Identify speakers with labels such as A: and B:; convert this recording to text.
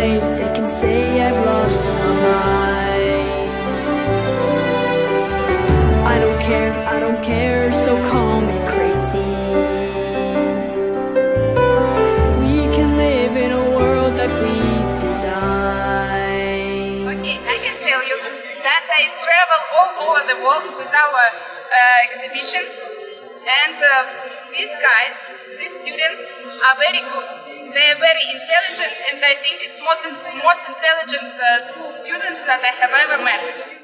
A: Say, they can say I've lost my mind. I don't care, I don't care, so call me crazy. We can live in a world that we design.
B: Okay, I can tell you that I travel all over the world with our uh, exhibition, and uh, these guys, these students, are very good. They are very intelligent, and I think it's most, most intelligent uh, school students that I have ever met.